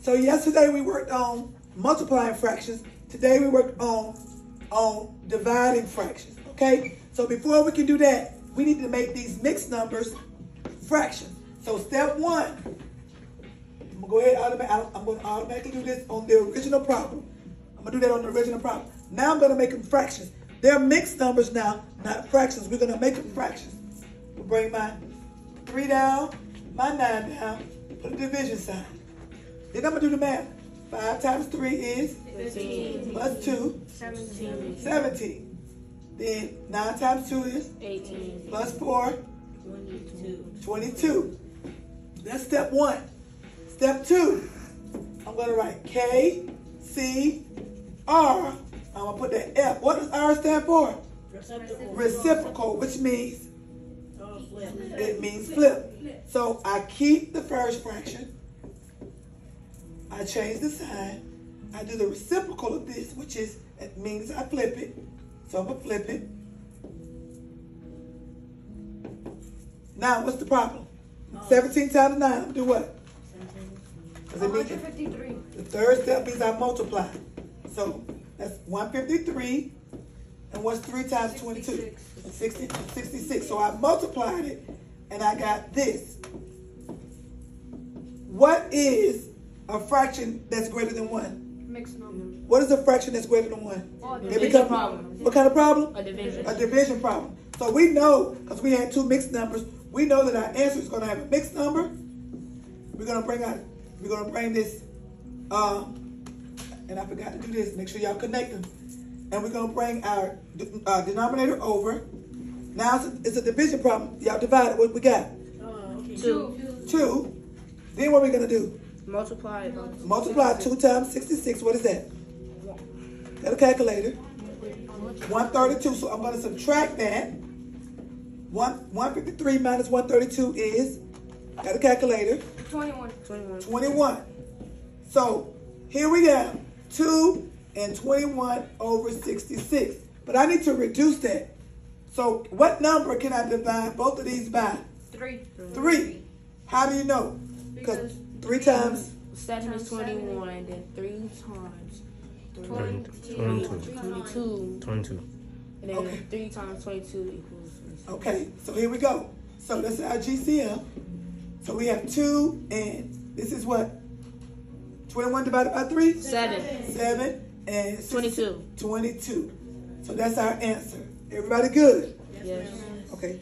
So yesterday we worked on multiplying fractions. Today we worked on on dividing fractions. Okay. So before we can do that, we need to make these mixed numbers fractions. So step one, I'm gonna go ahead. I'm gonna automatically do this on the original problem. I'm gonna do that on the original problem. Now I'm gonna make them fractions. They're mixed numbers now, not fractions. We're gonna make them fractions. We'll bring my three down, my nine down, put a division sign. Then I'm gonna do the math. Five times three is 15. plus two, 17. 17. Then nine times two is 18. plus four, 22. 22. That's step one. Step two, I'm gonna write K, C, R. I'm gonna put that F. What does R stand for? Receptacle. Reciprocal, which means Oh, it means flip. So I keep the first fraction. I change the sign. I do the reciprocal of this, which is it means I flip it. So I'm gonna flip it. Now what's the problem? 17 times 9, I'm gonna do what? 153. the third step is I multiply. So that's 153. And what's 3 times 22? 60, 66. So I multiplied it and I got this. What is a fraction that's greater than 1? Mixed number. What is a fraction that's greater than 1? Oh, It Division become- problem. What kind of problem? A division. A division problem. So we know, because we had two mixed numbers, we know that our answer is going to have a mixed number. We're going to bring out, we're going to bring this, um, and I forgot to do this. Make sure y'all connect them. And we're going to bring our uh, denominator over. Now it's a, it's a division problem. Y'all divide it. What we got? Oh, okay. Two. Two. Then what are we going to do? Multiply it. by Multiply 2 times 66. What is that? Got a calculator. 132. So I'm going to subtract that. One, 153 minus 132 is, got a calculator, 21. 21. 21. So here we have 2 and 21 over 66. But I need to reduce that. So what number can I divide both of these by? 3. 3. How do you know? Because Because 3 times, Seven is 21, and then 3 times 22. 22. 22. 22. And then Okay. 3 times 22 equals. okay, so here we go. So that's our GCM. So we have 2 and this is what? 21 divided by 3? 7. 7 and 6 22. 22. So that's our answer. Everybody good? Yes. Okay.